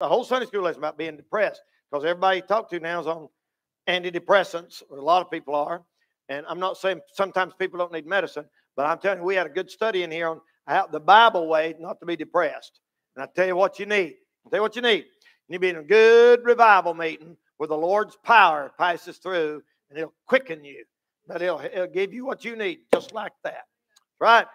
the whole Sunday school lesson about being depressed because everybody you talk to now is on antidepressants, or a lot of people are. And I'm not saying sometimes people don't need medicine, but I'm telling you, we had a good study in here on how the Bible way not to be depressed. And I tell you what you need. I tell you what you need. You need to be in a good revival meeting where the Lord's power passes through and it'll quicken you. But it'll, it'll give you what you need, just like that. Right?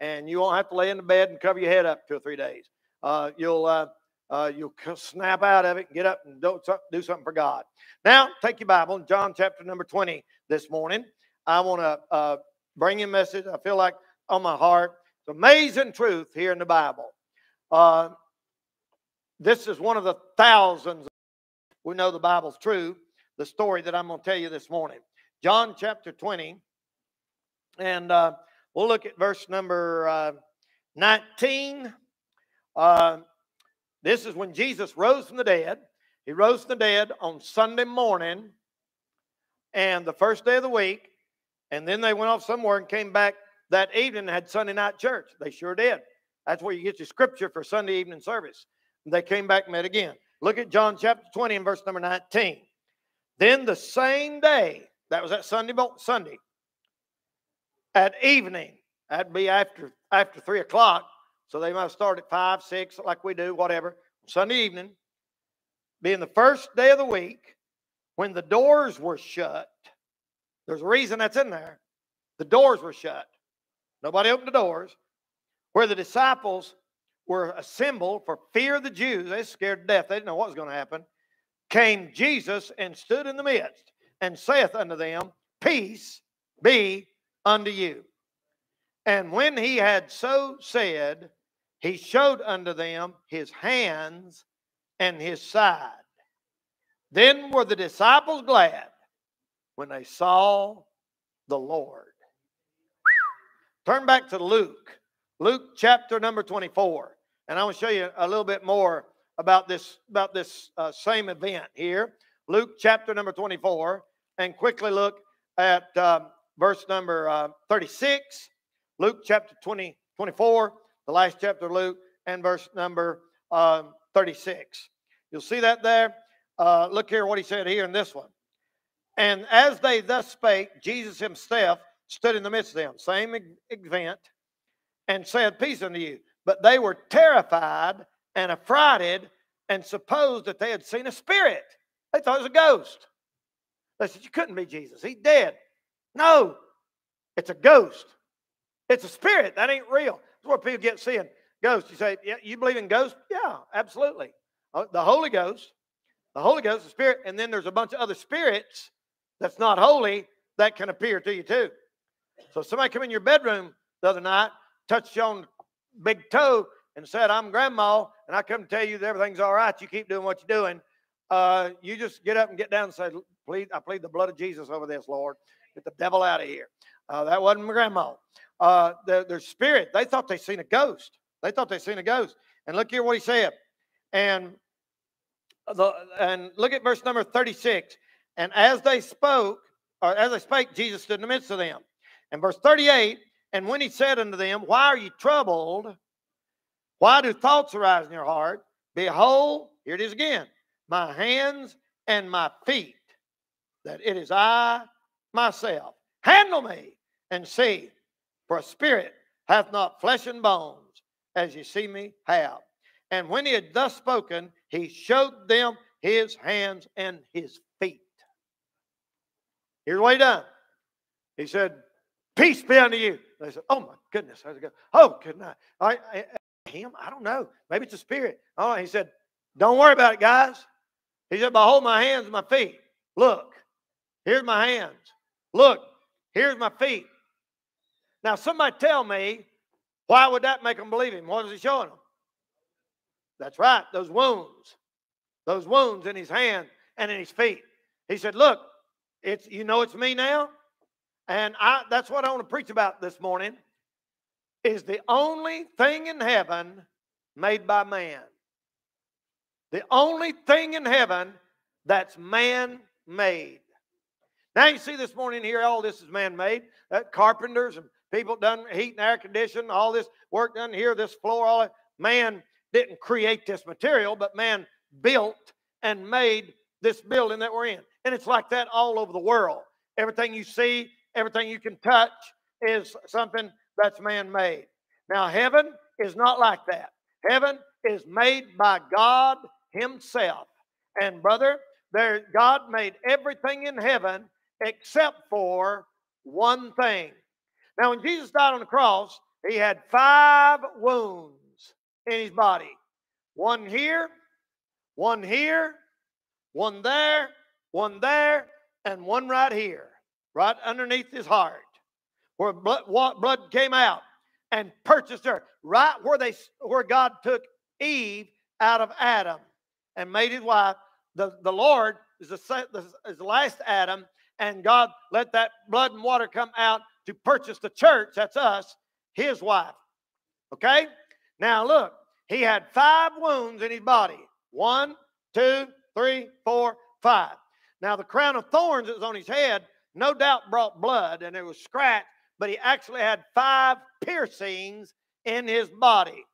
And you won't have to lay in the bed and cover your head up two or three days. Uh, you'll uh, uh, you'll snap out of it and get up and do, something for God. Now, take your Bible, John chapter number 20 this morning. I want to uh, bring you a message I feel like on my heart. It's amazing truth here in the Bible. Uh, this is one of the thousands. We know the Bible's true. The story that I'm going to tell you this morning. John chapter 20. And uh, we'll look at verse number uh, 19. This is when Jesus rose from the dead. He rose from the dead on Sunday morning and the first day of the week. And then they went off somewhere and came back that evening and had Sunday night church. They sure did. That's where you get your scripture for Sunday evening service. And they came back and met again. Look at John chapter 20 and verse number 19. Then the same day, that was that Sunday Sunday, at evening, that'd be after after three o'clock. So they might start at five, six, like we do, whatever. Sunday evening, being the first day of the week, when the doors were shut. There's a reason that's in there. The doors were shut. Nobody opened the doors. Where the disciples were assembled for fear of the Jews, they scared to death. They didn't know what was going to happen. Came Jesus and stood in the midst and saith unto them, Peace be unto you. And when he had so said, he showed unto them his hands and his side. Then were the disciples glad when they saw the Lord. Turn back to Luke, Luke chapter number 24. And I want to show you a little bit more about this, about this uh, same event here. Luke chapter number 24. And quickly look at um, verse number uh, 36. Luke chapter 20, 24 the last chapter of Luke, and verse number um, 36. You'll see that there. Uh, look here what he said here in this one. And as they thus spake, Jesus himself stood in the midst of them, same event, and said, Peace unto you. But they were terrified and affrighted and supposed that they had seen a spirit. They thought it was a ghost. They said, You couldn't be Jesus. He's dead. No, it's a ghost. It's a spirit. That ain't real. Where people get seeing ghosts. You say, yeah, you believe in ghosts? Yeah, absolutely. Uh, the Holy Ghost, the Holy Ghost, the Spirit, and then there's a bunch of other spirits that's not holy that can appear to you too. So somebody come in your bedroom the other night, touched you on big toe, and said, I'm grandma, and I come to tell you that everything's all right. You keep doing what you're doing. Uh, you just get up and get down and say, please, I plead the blood of Jesus over this, Lord. Get the devil out of here. Uh, that wasn't my grandma uh, their, their spirit. They thought they seen a ghost. They thought they seen a ghost. And look here what he said. And the and look at verse number 36. And as they spoke, or as they spake, Jesus stood in the midst of them. And verse 38, and when he said unto them, Why are you troubled? Why do thoughts arise in your heart? Behold, here it is again, my hands and my feet, that it is I myself. Handle me and see. For a spirit hath not flesh and bones, as you see me have. And when he had thus spoken, he showed them his hands and his feet. Here's what he done. He said, Peace be unto you. They said, Oh my goodness, how's it go? Oh, good night. I, I, him? I don't know. Maybe it's a spirit. Oh, he said, Don't worry about it, guys. He said, Behold my hands and my feet. Look, here's my hands. Look, here's my feet. Now, somebody tell me, why would that make them believe him? What is he showing them? That's right, those wounds. Those wounds in his hand and in his feet. He said, Look, it's you know it's me now. And I that's what I want to preach about this morning. Is the only thing in heaven made by man. The only thing in heaven that's man made. Now you see this morning here, all this is man made. Uh, carpenters and People done heat and air conditioning, all this work done here, this floor, all that. Man didn't create this material, but man built and made this building that we're in. And it's like that all over the world. Everything you see, everything you can touch is something that's man made. Now, heaven is not like that. Heaven is made by God Himself. And, brother, there, God made everything in heaven except for one thing. Now, when Jesus died on the cross, He had five wounds in His body one here, one here, one there, one there, and one right here, right underneath his heart, where blood, blood came out and purchased her, right where they where God took Eve out of Adam and made his wife. The, the Lord is the, is the last Adam, and God let that blood and water come out to purchase the church. That's us, his wife. Okay? Now look, he had five wounds in his body. One, two, three, four, five. Now, the crown of thorns that was on his head no doubt brought blood and it was scratched, but he actually had five piercings in his body.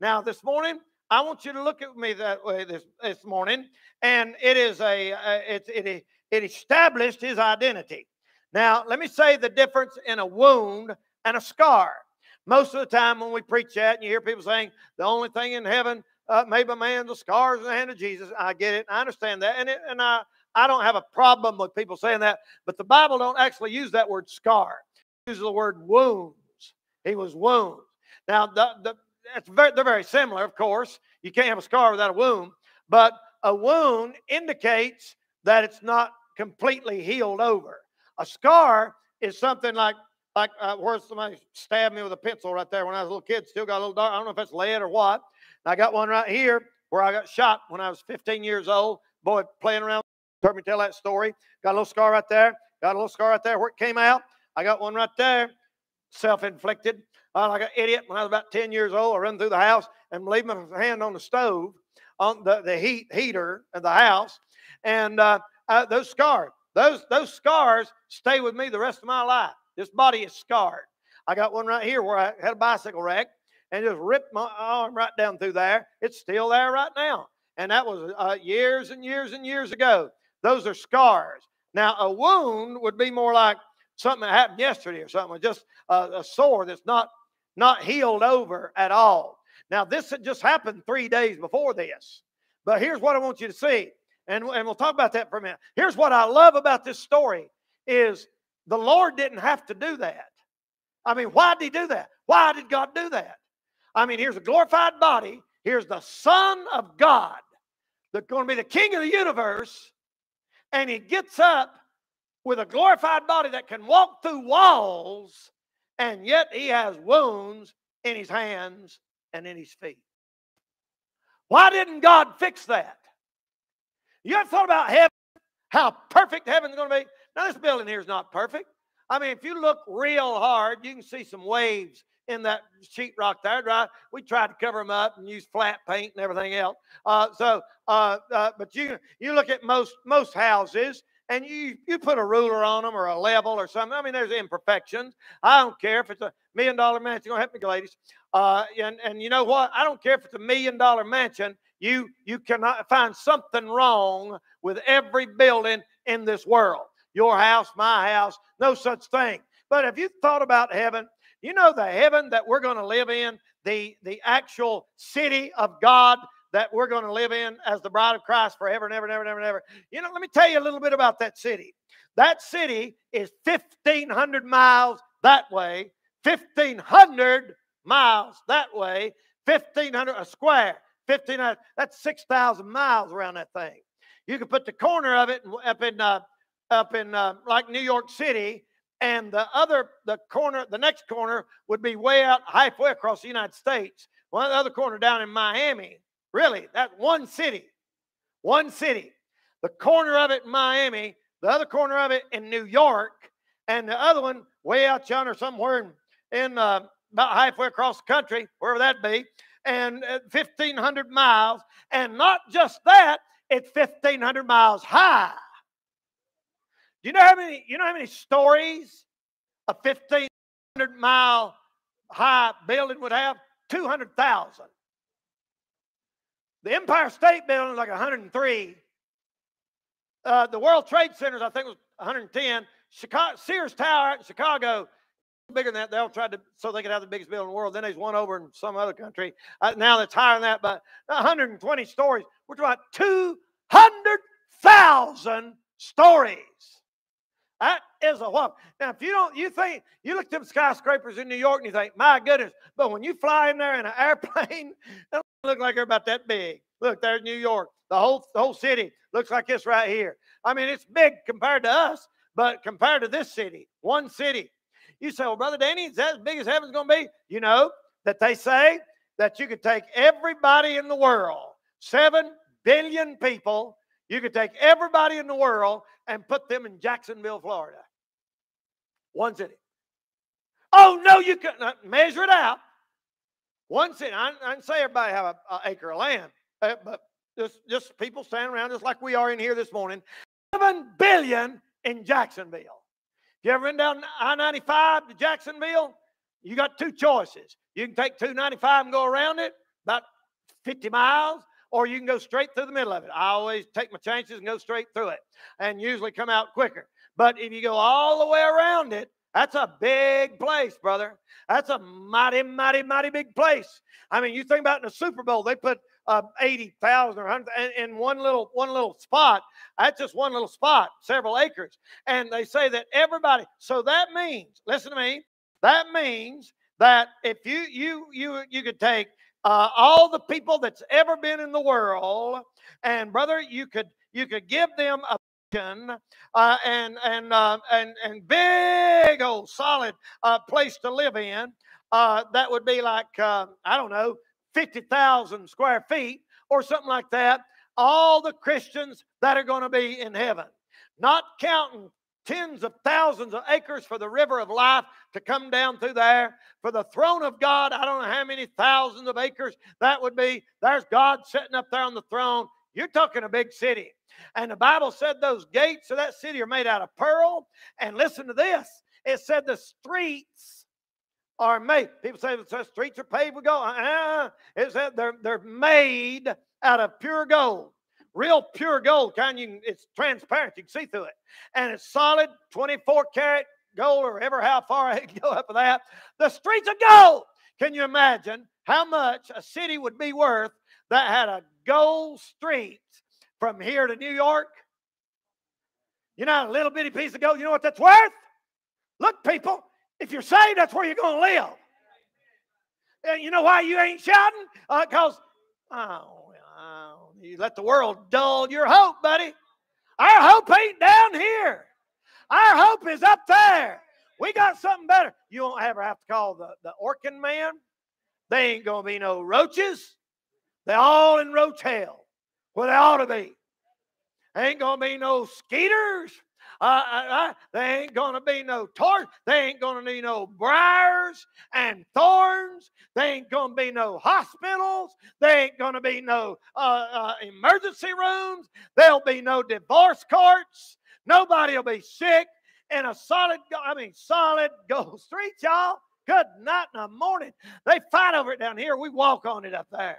Now, this morning, I want you to look at me that way this, this morning, and it is a, it, it, it established his identity. Now, let me say the difference in a wound and a scar. Most of the time, when we preach that, and you hear people saying the only thing in heaven uh, made by man the scars in the hand of Jesus, I get it. I understand that, and it, and I I don't have a problem with people saying that, but the Bible don't actually use that word scar. It uses the word wounds. He was wounds. Now, the, the, very, they're very similar, of course. You can't have a scar without a wound, but a wound indicates that it's not completely healed over. A scar is something like like uh, where somebody stabbed me with a pencil right there when I was a little kid. Still got a little dark. I don't know if it's lead or what. I got one right here where I got shot when I was 15 years old. Boy, playing around heard me tell that story. Got a little scar right there. Got a little scar right there where it came out. I got one right there, self-inflicted. Uh, like an idiot when I was about 10 years old. I run through the house and leave my hand on the stove, on the, the heat heater of the house. And uh, uh, those scars, those, those scars stay with me the rest of my life. This body is scarred. I got one right here where I had a bicycle wreck and just ripped my arm right down through there. It's still there right now. And that was uh, years and years and years ago. Those are scars. Now, a wound would be more like something that happened yesterday or something, just a, a sore that's not not healed over at all. Now, this had just happened three days before this. But here's what I want you to see, and, and we'll talk about that for a minute. Here's what I love about this story is the Lord didn't have to do that. I mean, why did he do that? Why did God do that? I mean, here's a glorified body. Here's the Son of God, that's going to be the King of the universe, and he gets up with a glorified body that can walk through walls, and yet he has wounds in his hands and in his feet. Why didn't God fix that? You ever thought about heaven? How perfect heaven's going to be? Now, this building here is not perfect. I mean, if you look real hard, you can see some waves in that sheetrock there, right? We tried to cover them up and use flat paint and everything else. Uh, so, uh, uh, but you you look at most most houses and you you put a ruler on them or a level or something. I mean, there's imperfections. I don't care if it's a million dollar mansion. Gonna help me, ladies. Uh, and and you know what? I don't care if it's a million dollar mansion. You you cannot find something wrong with every building in this world. Your house, my house, no such thing. But have you thought about heaven? You know the heaven that we're going to live in, the, the actual city of God that we're going to live in as the bride of Christ forever and ever and ever and ever and ever. You know, let me tell you a little bit about that city. That city is 1,500 miles that way, 1,500 miles that way, 1,500 a square, 1,500, that's 6,000 miles around that thing. You could put the corner of it up in, uh, up in uh, like New York City and the other the corner the next corner would be way out halfway across the united states one the other corner down in miami really that one city one city the corner of it in miami the other corner of it in new york and the other one way out yonder somewhere in, in uh, about halfway across the country wherever that be and 1500 miles and not just that it's 1500 miles high Do you know how many? You know how many stories a fifteen hundred mile high building would have? Two hundred thousand. The Empire State Building is like 103. Uh, the World Trade Centers, I think, was 110. Chicago, Sears Tower in Chicago, bigger than that. They all tried to so they could have the biggest building in the world. Then there's one over in some other country. Uh, now that's higher than that, but 120 stories. We're talking about 200,000 stories. That is a whoop. Now, if you don't, you think you look at them skyscrapers in New York and you think, my goodness, but when you fly in there in an airplane, don't look like they're about that big. Look, there's New York. The whole the whole city looks like this right here. I mean, it's big compared to us, but compared to this city, one city. You say, well, Brother Danny, is that as big as heaven's going to be? You know that they say that you could take everybody in the world, seven billion people, you could take everybody in the world and put them in Jacksonville, Florida. One city. Oh, no, you couldn't measure it out. One city. I, I didn't say everybody have an acre of land, uh, but just, just people standing around just like we are in here this morning. Seven billion in Jacksonville. You ever been down I-95 to Jacksonville, you got two choices. You can take 295 and go around it, about 50 miles, or you can go straight through the middle of it. I always take my chances and go straight through it and usually come out quicker. But if you go all the way around it, that's a big place, brother. That's a mighty, mighty, mighty big place. I mean, you think about in the Super Bowl, they put uh, 80,000 or 100 in one little one little spot. That's just one little spot, several acres. And they say that everybody, so that means, listen to me, that means that if you you you you could take uh, all the people that's ever been in the world, and brother, you could you could give them a uh, and and uh, and and big old solid uh, place to live in. Uh, that would be like uh, I don't know, fifty thousand square feet or something like that. All the Christians that are going to be in heaven, not counting tens of thousands of acres for the river of life to come down through there. For the throne of God, I don't know how many thousands of acres that would be. There's God sitting up there on the throne. You're talking a big city. And the Bible said those gates of that city are made out of pearl. And listen to this it said the streets are made. People say the streets are paved with gold. Uh, it said they're, they're made out of pure gold real pure gold kind. You it's transparent. You can see through it, and it's solid, 24 karat gold, or ever how far I can go up with that. The streets of gold. Can you imagine how much a city would be worth that had a gold street from here to New York? You know, a little bitty piece of gold. You know what that's worth? Look, people, if you're saved, that's where you're going to live. And you know why you ain't shouting? Because, uh, oh, you let the world dull your hope, buddy. Our hope ain't down here. Our hope is up there. We got something better. You won't ever have to call the, the Orkin man. They ain't going to be no roaches. They all in roach hell where they ought to be. Ain't going to be no skeeters. Uh, uh, uh, there ain't going to be no torch. They ain't going to need no briars and thorns. They ain't going to be no hospitals. There ain't going to be no uh, uh, emergency rooms. There'll be no divorce courts. Nobody will be sick in a solid, I mean, solid gold street, y'all. Good night the morning. They fight over it down here. We walk on it up there.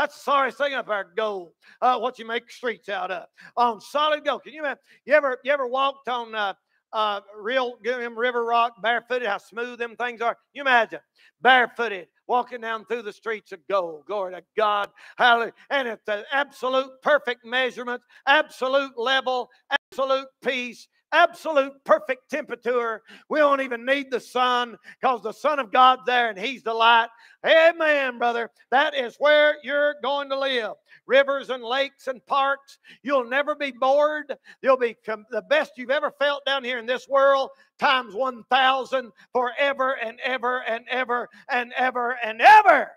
That's the sorriest thing our gold. Uh, what you make streets out of on solid gold. Can you imagine? You ever you ever walked on uh, uh, real river rock barefooted? How smooth them things are. You imagine barefooted walking down through the streets of gold. Glory to God. Hallelujah. And it's the absolute perfect measurement, absolute level, absolute peace, absolute perfect temperature. We don't even need the sun because the Son of God's there and He's the light. Amen, brother. That is where you're going to live. Rivers and lakes and parks. You'll never be bored. You'll be the best you've ever felt down here in this world times 1,000 forever and ever and ever and ever and ever.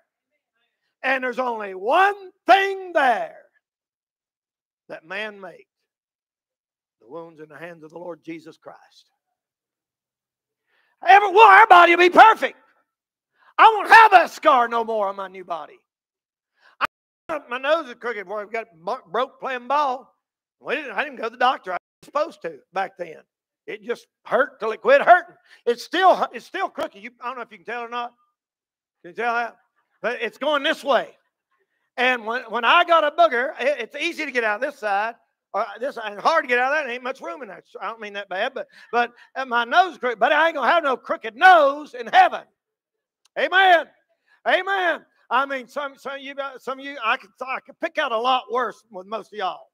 And there's only one thing there that man makes the wounds in the hands of the Lord Jesus Christ. Every, well, our body will be perfect. I won't have that scar no more on my new body. I, my nose is crooked before I got broke playing ball. We didn't, I didn't go to the doctor. I was supposed to back then. It just hurt till it quit hurting. It's still it's still crooked. You, I don't know if you can tell or not. Can you tell that? But it's going this way. And when, when I got a booger, it, it's easy to get out this side. Or this and hard to get out of that. Ain't much room in there. I don't mean that bad, but but my nose crooked. But I ain't gonna have no crooked nose in heaven. Amen. Amen. I mean, some some of you uh, some of you I could I could pick out a lot worse with most of y'all.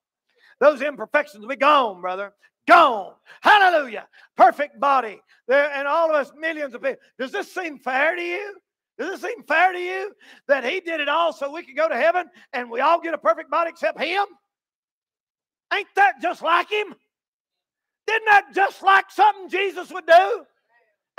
Those imperfections will be gone, brother. Gone. Hallelujah. Perfect body. There and all of us millions of people. Does this seem fair to you? Does this seem fair to you that he did it all so we could go to heaven and we all get a perfect body except him? Ain't that just like him? Isn't that just like something Jesus would do?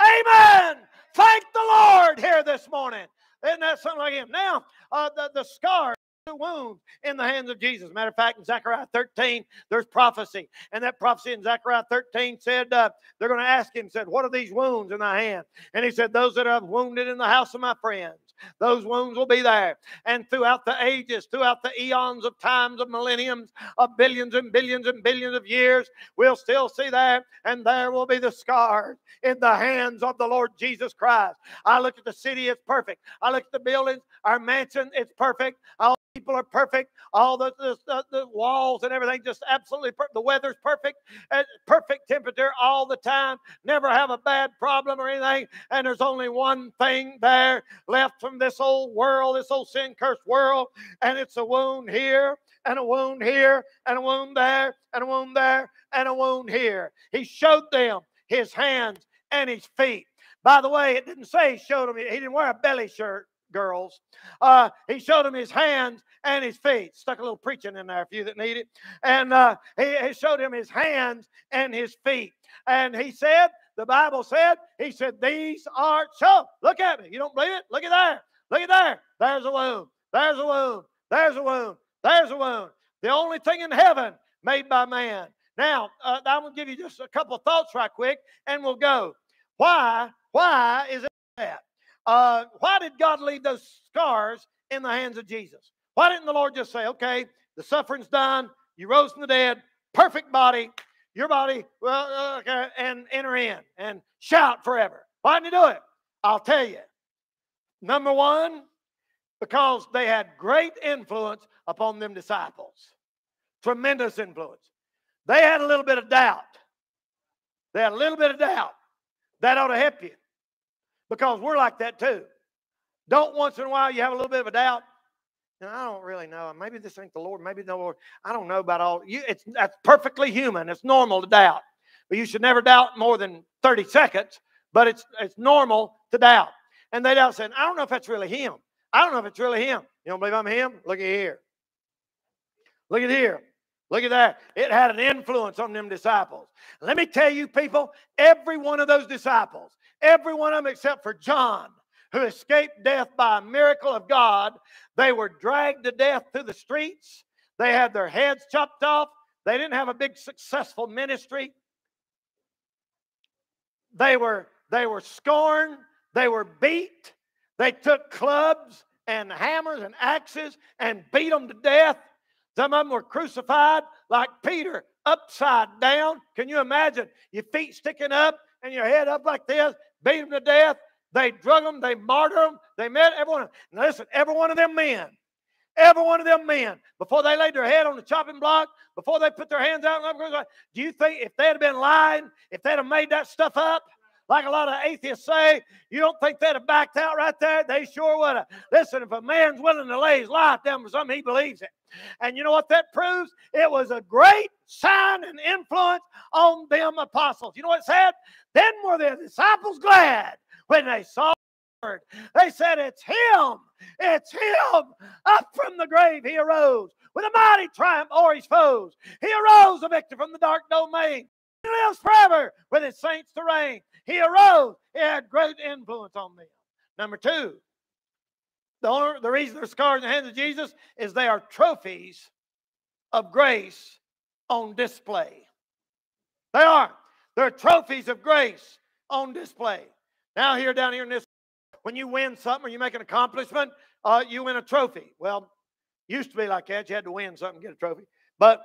Amen. Thank the Lord here this morning. Isn't that something like him? Now, uh, the, the scars the wound in the hands of Jesus. Matter of fact, in Zechariah 13, there's prophecy. And that prophecy in Zechariah 13 said, uh, they're going to ask him, said, What are these wounds in thy hand? And he said, Those that I've wounded in the house of my friends. Those wounds will be there. And throughout the ages, throughout the eons of times, of millenniums, of billions and billions and billions of years, we'll still see that. And there will be the scars in the hands of the Lord Jesus Christ. I look at the city, it's perfect. I look at the buildings, our mansion, it's perfect. All people are perfect. All the, the, the walls and everything just absolutely perfect. The weather's perfect. Uh, perfect temperature all the time. Never have a bad problem or anything. And there's only one thing there left from this old world, this old sin cursed world. And it's a wound here and a wound here and a wound there and a wound there and a wound here. He showed them his hands and his feet. By the way, it didn't say he showed them, he didn't wear a belly shirt girls. Uh, he showed him his hands and his feet. Stuck a little preaching in there for you that need it. And uh, he, he showed him his hands and his feet. And he said, the Bible said, he said, these are, so look at me. You don't believe it? Look at there. Look at there. There's a wound. There's a wound. There's a wound. There's a wound. The only thing in heaven made by man. Now, uh, I'm going to give you just a couple thoughts right quick and we'll go. Why? Why is it that? Uh, why did God leave those scars in the hands of Jesus? Why didn't the Lord just say, okay, the suffering's done, you rose from the dead, perfect body, your body, well, uh, okay, and enter in and shout forever? Why didn't he do it? I'll tell you. Number one, because they had great influence upon them disciples. Tremendous influence. They had a little bit of doubt. They had a little bit of doubt. That ought to help you because we're like that too. Don't once in a while you have a little bit of a doubt. And I don't really know. Maybe this ain't the Lord. Maybe the Lord. I don't know about all. You, it's that's perfectly human. It's normal to doubt, but you should never doubt more than thirty seconds. But it's it's normal to doubt. And they doubt saying, I don't know if that's really him. I don't know if it's really him. You don't believe I'm him? Look at here. Look at here. Look at that. It had an influence on them disciples. Let me tell you, people, every one of those disciples Every one of them except for John, who escaped death by a miracle of God. They were dragged to death through the streets. They had their heads chopped off. They didn't have a big successful ministry. They were they were scorned, they were beat. They took clubs and hammers and axes and beat them to death. Some of them were crucified like Peter, upside down. Can you imagine your feet sticking up and your head up like this? Beat them to death. They drug them, they martyred them, they met everyone. Now listen, every one of them men, every one of them men, before they laid their head on the chopping block, before they put their hands out, do you think if they'd have been lying, if they'd have made that stuff up, like a lot of atheists say, you don't think they'd have backed out right there? They sure would have. Listen, if a man's willing to lay his life down for something, he believes it. And you know what that proves? It was a great sign and influence on them apostles. You know what it said? Then were the disciples glad when they saw the word. They said, It's him. It's him. Up from the grave he arose with a mighty triumph o'er his foes. He arose a victor from the dark domain. Lives forever with his saints to reign. He arose. He had great influence on them. Number two, the, only, the reason they're scars in the hands of Jesus is they are trophies of grace on display. They are. They're trophies of grace on display. Now, here down here in this, when you win something or you make an accomplishment, uh, you win a trophy. Well, used to be like that. You had to win something, to get a trophy. But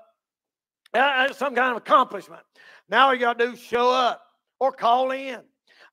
uh, some kind of accomplishment. Now you got to do show up or call in.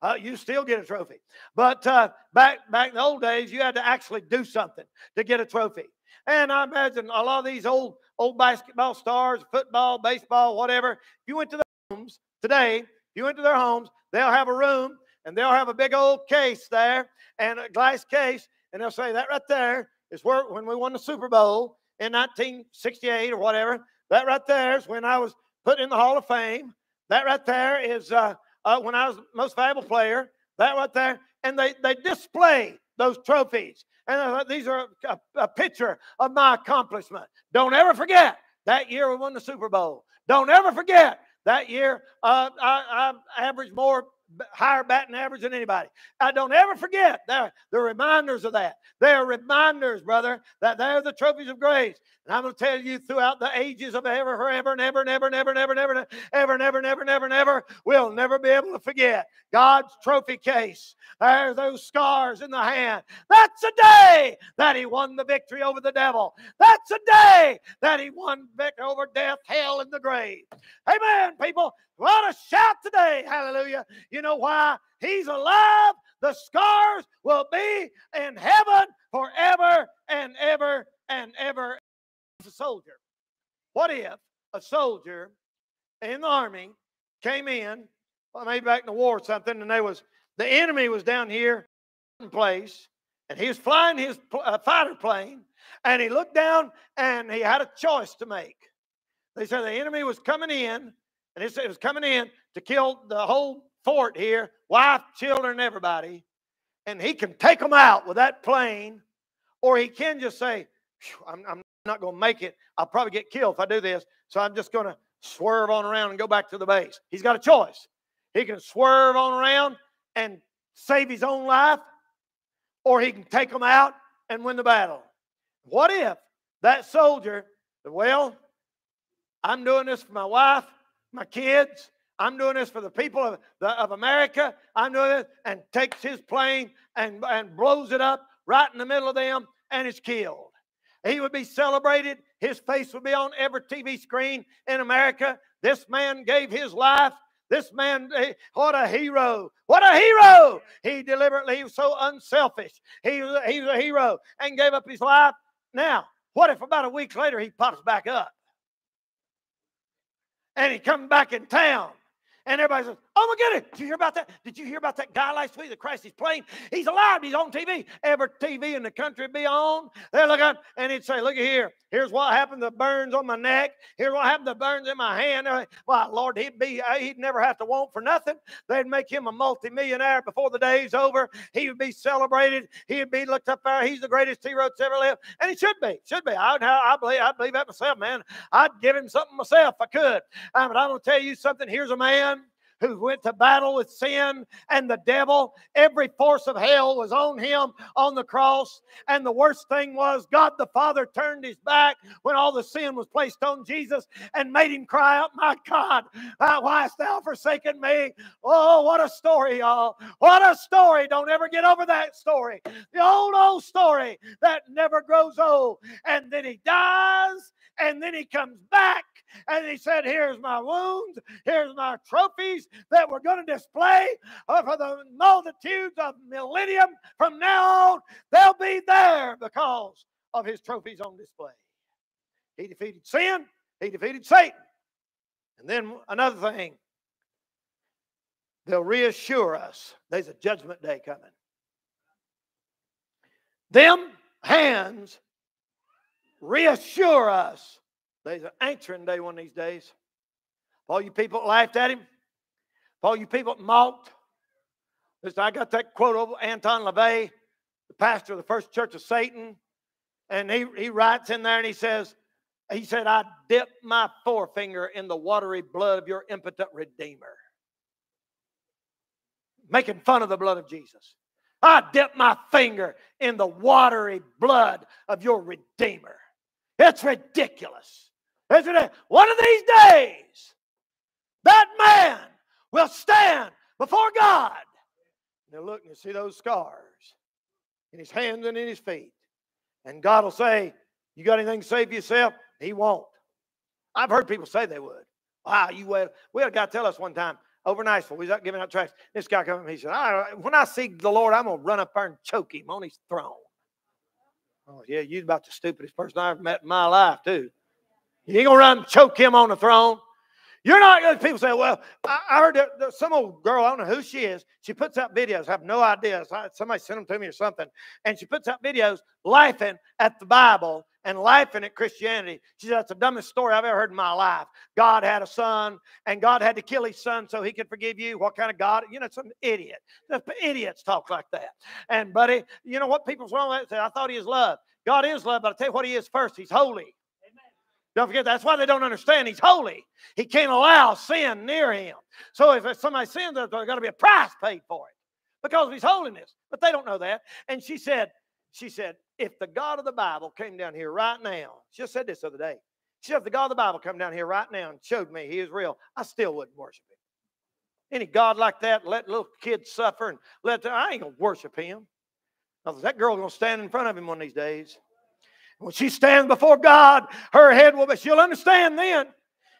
Uh, you still get a trophy. But uh, back back in the old days, you had to actually do something to get a trophy. And I imagine a lot of these old old basketball stars, football, baseball, whatever. If you went to their homes today, if you went to their homes, they'll have a room and they'll have a big old case there and a glass case, and they'll say that right there is where when we won the Super Bowl in 1968 or whatever. That right there is when I was put in the Hall of Fame. That right there is uh, uh, when I was most valuable player. That right there, and they they display those trophies. And uh, these are a, a picture of my accomplishment. Don't ever forget that year we won the Super Bowl. Don't ever forget that year uh, I, I averaged more higher batting average than anybody. I don't ever forget. They're the reminders of that. They are reminders, brother, that they're the trophies of grace. And I'm going to tell you throughout the ages of ever, forever, never, never, never, never, never, ever, never, never, never, never, we'll never be able to forget God's trophy case. There's those scars in the hand. That's a day that He won the victory over the devil. That's a day that He won victory over death, hell, and the grave. Amen, people. What a shout today. Hallelujah. You know why? He's alive. The scars will be in heaven forever and ever and ever a soldier. What if a soldier in the army came in, well, maybe back in the war or something, and there was the enemy was down here in place, and he was flying his uh, fighter plane, and he looked down and he had a choice to make. They said the enemy was coming in, and it was coming in to kill the whole fort here, wife, children, everybody, and he can take them out with that plane, or he can just say, I'm, I'm not going to make it. I'll probably get killed if I do this. So I'm just going to swerve on around and go back to the base. He's got a choice. He can swerve on around and save his own life, or he can take them out and win the battle. What if that soldier, well, I'm doing this for my wife, my kids, I'm doing this for the people of, the, of America, I'm doing this, and takes his plane and, and blows it up right in the middle of them and is killed. He would be celebrated. His face would be on every TV screen in America. This man gave his life. This man, eh, what a hero. What a hero. He deliberately, he was so unselfish. He, he was a hero and gave up his life. Now, what if about a week later he pops back up? And he come back in town. And everybody says, Oh my goodness, did you hear about that? Did you hear about that guy last week that crashed his plane? He's alive, he's on TV. Every TV in the country be on. They're looking, and he'd say, Look at here. Here's what happened to burns on my neck. Here's what happened to burns in my hand. Well, Lord, he'd be, uh, he'd never have to want for nothing. They'd make him a multimillionaire before the day's over. He would be celebrated. He'd be looked up there. He's the greatest hero that's ever lived. And he should be, should be. I, I believe, I believe that myself, man. I'd give him something myself if I could. Um, but I'm to tell you something. Here's a man who went to battle with sin and the devil. Every force of hell was on him on the cross. And the worst thing was, God the Father turned his back when all the sin was placed on Jesus and made him cry out, My God, uh, why hast thou forsaken me? Oh, what a story, y'all. What a story. Don't ever get over that story. The old, old story that never grows old. And then he dies, and then he comes back and he said, Here's my wounds, here's my trophies that we're going to display uh, for the multitudes of millennium from now on. They'll be there because of his trophies on display. He defeated sin, he defeated Satan. And then another thing, they'll reassure us there's a judgment day coming. Them hands reassure us there's an answering day one of these days. All you people laughed at him, all you people mocked. Listen, I got that quote over Anton LaVey, the pastor of the First Church of Satan, and he, he writes in there and he says, he said, I dip my forefinger in the watery blood of your impotent Redeemer. Making fun of the blood of Jesus. I dip my finger in the watery blood of your Redeemer. It's ridiculous. One of these days, that man will stand before God. Now look and see those scars in his hands and in his feet. And God will say, You got anything to say for yourself? He won't. I've heard people say they would. Wow, you will. We had a guy tell us one time over in Niceville, we was out giving out tracts. This guy come he said, When I see the Lord, I'm going to run up there and choke him on his throne. Oh, yeah, you're about the stupidest person I ever met in my life, too. You ain't gonna run and choke him on the throne. You're not. going People say, "Well, I, heard that, that some old girl. I don't know who she is. She puts out videos. I have no idea. Somebody sent them to me or something, and she puts out videos laughing at the Bible and laughing at Christianity. She said, "That's the dumbest story I've ever heard in my life. God had a son, and God had to kill his son so he could forgive you. What kind of God? You know, some idiot. The idiots talk like that. And buddy, you know what people's wrong with that? I thought he is love. God is love, but I tell you what he is first. He's holy. Don't forget, that's why they don't understand. He's holy. He can't allow sin near him. So if somebody sins, there's got to be a price paid for it because of his holiness. But they don't know that. And she said, she said, if the God of the Bible came down here right now, she just said this the other day. She said, if the God of the Bible come down here right now and showed me he is real, I still wouldn't worship him. Any God like that, let little kids suffer and let I ain't gonna worship him. Now, that girl gonna stand in front of him one of these days. When she stands before God, her head will be, she'll understand then.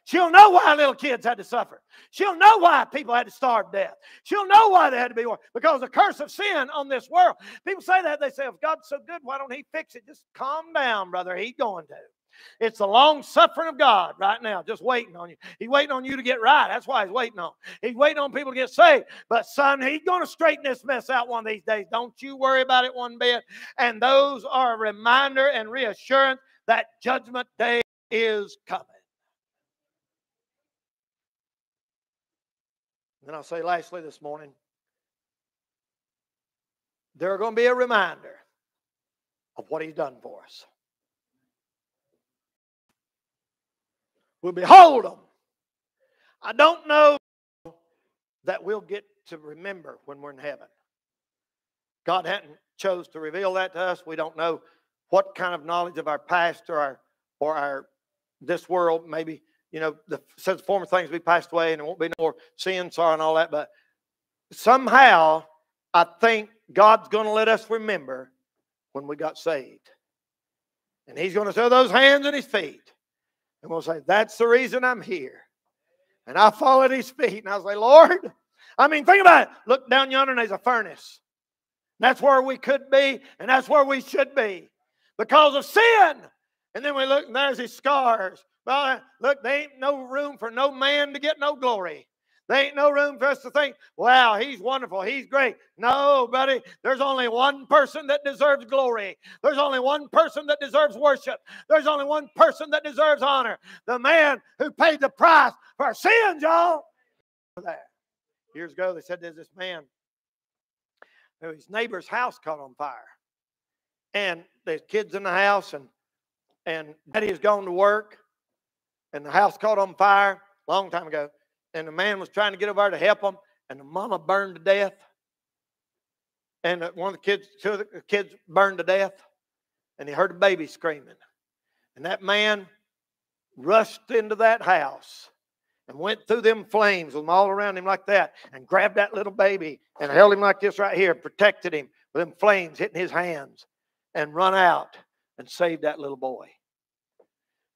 She'll know why little kids had to suffer. She'll know why people had to starve to death. She'll know why they had to be war because the curse of sin on this world. People say that they say, if God's so good, why don't He fix it? Just calm down, brother. He's going to. It's the long suffering of God right now, just waiting on you. He's waiting on you to get right. That's why he's waiting on. He's waiting on people to get saved. But son, he's going to straighten this mess out one of these days. Don't you worry about it one bit. And those are a reminder and reassurance that judgment day is coming. And I'll say lastly this morning, there are going to be a reminder of what he's done for us. Will behold them. I don't know that we'll get to remember when we're in heaven. God hadn't chose to reveal that to us. We don't know what kind of knowledge of our past or our or our this world. Maybe you know the says former things we passed away and it won't be no more sin, sorrow, and all that. But somehow, I think God's going to let us remember when we got saved, and He's going to show those hands and His feet. And we'll say, That's the reason I'm here. And I fall at his feet and I say, Lord, I mean, think about it. Look down yonder and there's a furnace. That's where we could be, and that's where we should be because of sin. And then we look, and there's his scars. Well, look, there ain't no room for no man to get no glory. There ain't no room for us to think, wow, he's wonderful, he's great. No, buddy, there's only one person that deserves glory. There's only one person that deserves worship. There's only one person that deserves honor. The man who paid the price for our sins, y'all. Years ago, they said there's this man who his neighbor's house caught on fire. And there's kids in the house, and and daddy has gone to work, and the house caught on fire a long time ago and the man was trying to get over there to help him, and the mama burned to death. And uh, one of the kids, two of the uh, kids burned to death, and he heard a baby screaming. And that man rushed into that house and went through them flames with them all around him like that and grabbed that little baby and held him like this right here, protected him with them flames hitting his hands and run out and saved that little boy.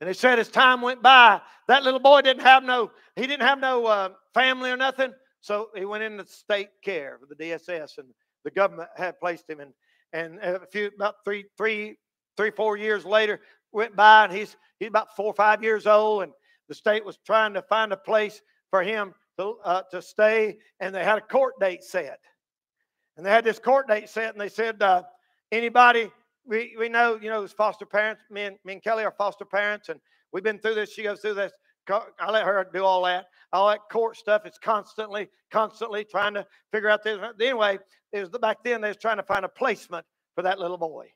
And they said as time went by, that little boy didn't have no, he didn't have no uh, family or nothing. So he went into state care for the DSS, and the government had placed him in. And a few, about three, three, three, four years later, went by, and he's he's about four or five years old, and the state was trying to find a place for him to uh, to stay, and they had a court date set, and they had this court date set, and they said uh, anybody we, we know, you know, as foster parents, me and, me and Kelly are foster parents, and we've been through this. She goes through this. I let her do all that. All that court stuff. It's constantly, constantly trying to figure out this. Anyway, it was back then they was trying to find a placement for that little boy.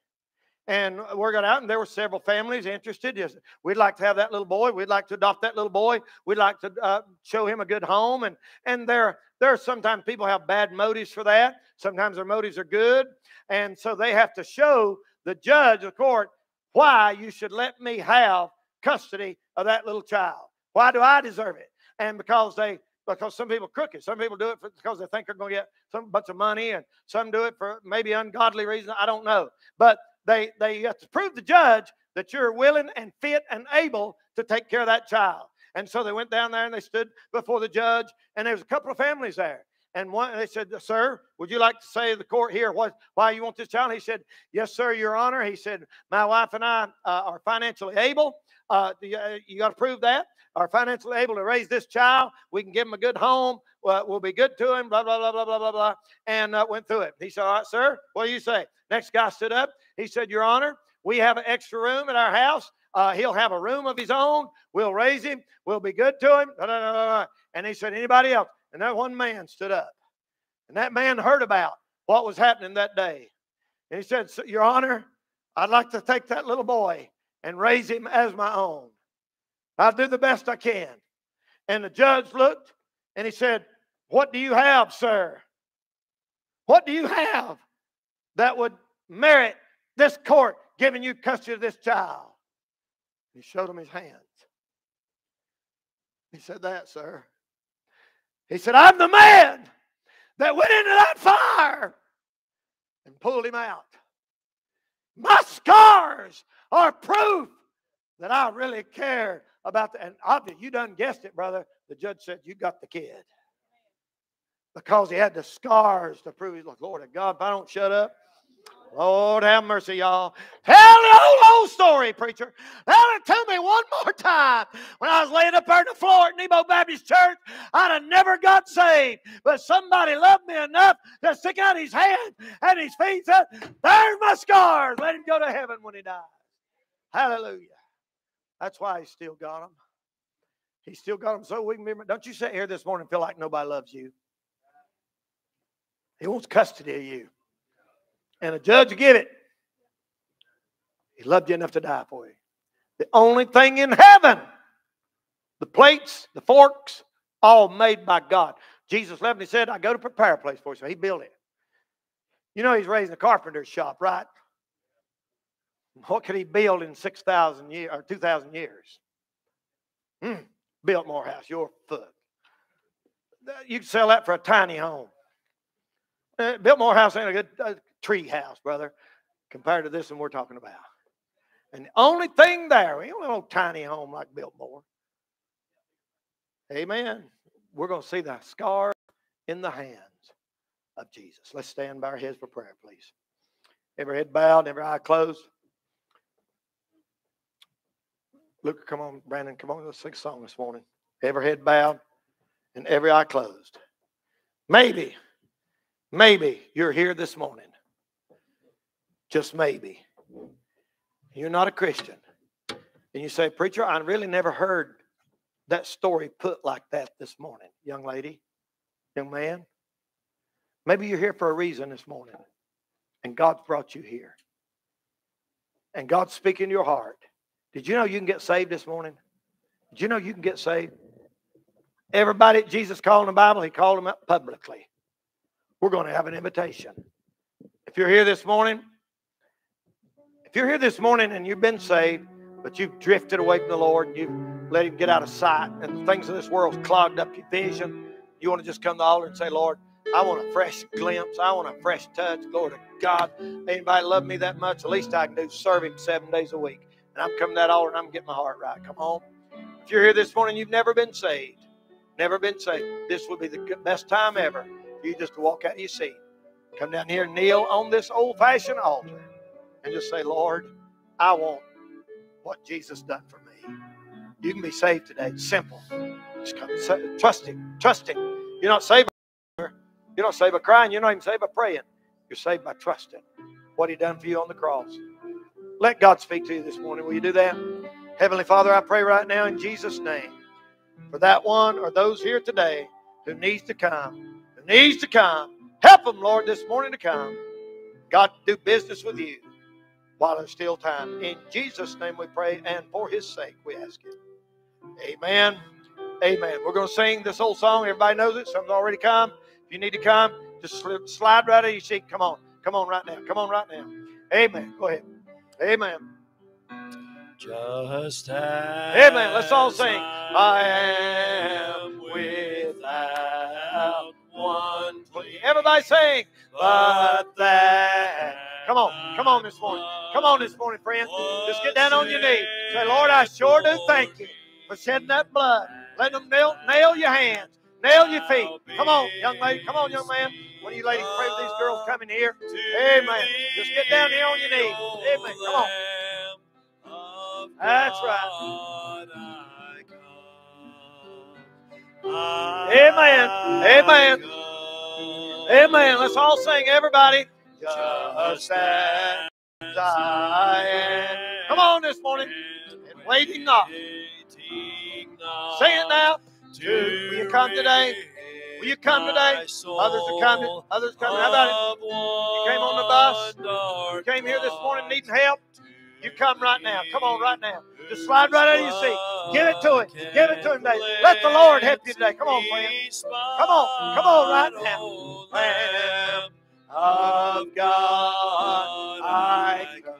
And we got out, and there were several families interested. Just, we'd like to have that little boy. We'd like to adopt that little boy. We'd like to uh, show him a good home. And and there there are sometimes people have bad motives for that. Sometimes their motives are good, and so they have to show the judge, the court, why you should let me have custody of that little child. Why do I deserve it? And because they because some people crooked. Some people do it because they think they're going to get some bunch of money, and some do it for maybe ungodly reasons. I don't know. But they they have to prove the judge that you're willing and fit and able to take care of that child. And so they went down there and they stood before the judge, and there was a couple of families there. And one, they said, Sir, would you like to say to the court here what, why you want this child? He said, Yes, sir, Your Honor. He said, My wife and I uh, are financially able. Uh, you, uh, you got to prove that. Are financially able to raise this child. We can give him a good home. we'll be good to him. Blah, blah, blah, blah, blah, blah, blah. And uh, went through it. He said, All right, sir, what do you say? Next guy stood up. He said, Your Honor, we have an extra room at our house. Uh, he'll have a room of his own. We'll raise him. We'll be good to him. And he said, Anybody else? And that one man stood up. And that man heard about what was happening that day. And he said, Your Honor, I'd like to take that little boy and raise him as my own. I'll do the best I can. And the judge looked and he said, What do you have, sir? What do you have that would merit this court giving you custody of this child? He showed him his hands. He said, That, sir. He said, I'm the man that went into that fire and pulled him out. My scars are proof that I really care about that. And obviously, you done guessed it, brother. The judge said, You got the kid. Because he had the scars to prove he's like, Lord of God, if I don't shut up, Lord have mercy, y'all. Tell the old, old story, preacher. Tell it to me one more time. When I was laying up there on the floor at Nebo Baptist Church, I'd have never got saved. But somebody loved me enough to stick out his hand and his feet said, There's my scars. Let him go to heaven when he dies. Hallelujah. That's why he still got them. He still got them so we can remember. Don't you sit here this morning and feel like nobody loves you. He wants custody of you and a judge will give it. He loved you enough to die for you. The only thing in heaven, the plates, the forks, all made by God. Jesus left and he said, I go to prepare a place for you. So he built it. You know he's raising a carpenter's shop, right? What could he build in 6,000 years or 2,000 years? Hmm. Biltmore House, your foot. You can sell that for a tiny home. Uh, Biltmore House ain't a good uh, tree house, brother, compared to this one we're talking about. And the only thing there, we don't have no tiny home like Biltmore. Amen. We're going to see the scar in the hands of Jesus. Let's stand by our heads for prayer, please. Every head bowed, every eye closed. Luke, come on, Brandon, come on, let's sing a song this morning. Every head bowed and every eye closed. Maybe, maybe you're here this morning just maybe. You're not a Christian. And you say, Preacher, I really never heard that story put like that this morning, young lady, young man. Maybe you're here for a reason this morning, and God's brought you here. And God's speaking to your heart. Did you know you can get saved this morning? Did you know you can get saved? Everybody Jesus called in the Bible, he called them up publicly. We're going to have an invitation. If you're here this morning if you're here this morning and you've been saved, but you've drifted away from the Lord, and you've let Him get out of sight, and the things of this world clogged up your vision, you want to just come to the altar and say, Lord, I want a fresh glimpse. I want a fresh touch. Glory to God. Anybody love me that much? The least I can do is serve Him seven days a week. And I'm coming to that altar and I'm getting my heart right. Come on. If you're here this morning, you've never been saved, never been saved, this would be the best time ever for you just to walk out of your seat. Come down here kneel on this old fashioned altar and just say, Lord, I want what Jesus done for me. You can be saved today. It's simple. Just come, trust Him. Trust Him. You're not saved. By, you're not saved by crying. You're not even saved by praying. You're saved by trusting what He done for you on the cross. Let God speak to you this morning. Will you do that? Heavenly Father, I pray right now in Jesus' name for that one or those here today who needs to come, who needs to come. Help them, Lord, this morning to come. God, do business with you while there's still time. In Jesus' name we pray, and for his sake we ask it. Amen. Amen. We're going to sing this old song. Everybody knows it. Some's already come. If you need to come, just slide right out of your seat. Come on. Come on right now. Come on right now. Amen. Go ahead. Amen. Just as Amen. Let's all sing. I am without one plea. Everybody sing. But that Come on, come on this morning. Come on this morning, friends. Just get down on your knees. Say, Lord, I sure do thank you for shedding that blood. Let them nail, nail your hands, Nail your feet. Come on, young lady. Come on, young man. Of you ladies pray for these girls coming here. Amen. Just get down here on your knees. Amen. Come on. That's right. Amen. Amen. Amen. Let's all sing, everybody. Just as I am. Come on this morning. And waiting not. Sing it now. Will you come today? Will you come today? Others are coming. Others coming. How about it? You came on the bus. You came here this morning needing help. You come right now. Come on right now. Just slide right out of your seat. Give it to him. Give it to him today. Let the Lord help you today. Come on, friend. Come on. Come on right now. Of God, I come.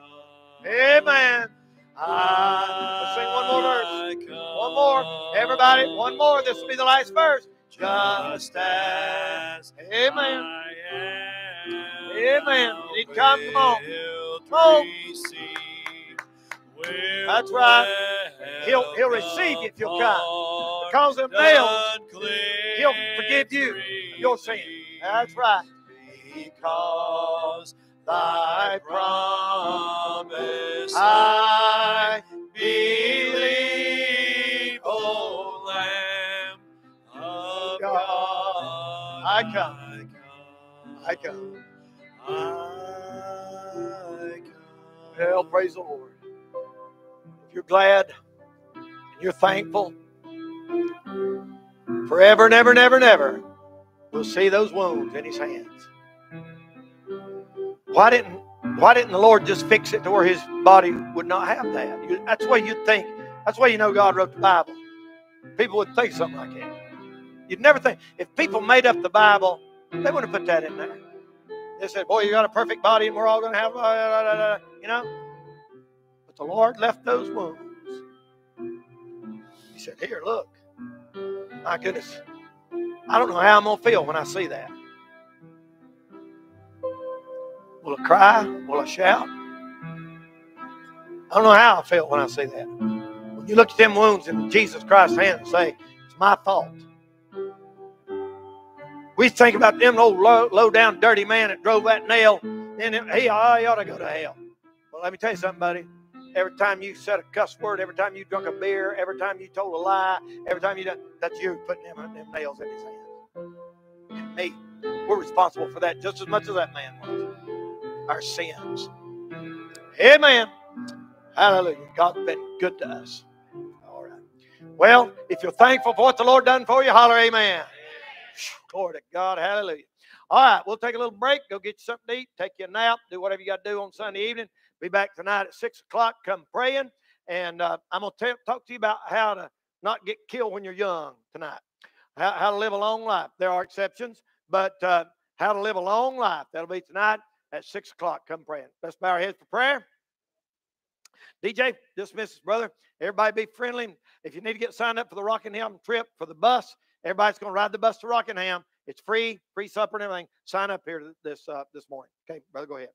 Amen. I, let's sing one more verse. One more. Everybody, one more. This will be the last verse. Just as Amen. Amen. You need to come. Come on. Come on. That's right. He'll he'll receive you if you'll come. Because of nails, he'll forgive you your sin. That's right. Because thy promise I believe, O Lamb of God. I come. I come. I come. Well, praise the Lord. If you're glad and you're thankful, forever and ever and ever and ever, we'll see those wounds in his hands. Why didn't why didn't the Lord just fix it to where his body would not have that? That's why you'd think. That's why you know God wrote the Bible. People would think something like that. You'd never think. If people made up the Bible, they wouldn't put that in there. They said, Boy, you got a perfect body and we're all going to have, uh, you know. But the Lord left those wounds. He said, Here, look. My goodness. I don't know how I'm going to feel when I see that. Will I cry? Will I shout? I don't know how I feel when I see that. When you look at them wounds in Jesus Christ's hand and say, It's my fault. We think about them old low, low down dirty man that drove that nail, and he, oh, he ought to go to hell. Well, let me tell you something, buddy. Every time you said a cuss word, every time you drunk a beer, every time you told a lie, every time you done, that's you putting them, them nails in his hand. And me, we're responsible for that just as much as that man was. Our sins. Amen. Hallelujah. God's been good to us. All right. Well, if you're thankful for what the Lord done for you, holler amen. Glory to God. Hallelujah. All right, we'll take a little break, go get you something to eat, take you a nap, do whatever you got to do on Sunday evening. Be back tonight at 6 o'clock. Come praying. And uh, I'm going to talk to you about how to not get killed when you're young tonight, how, how to live a long life. There are exceptions, but uh, how to live a long life. That'll be tonight at 6 o'clock. Come praying. Let's bow our heads for prayer. DJ, dismiss us, brother. Everybody be friendly. If you need to get signed up for the Rockingham trip for the bus, everybody's going to ride the bus to Rockingham. It's free, free supper and everything. Sign up here this uh, this morning. Okay, brother, go ahead.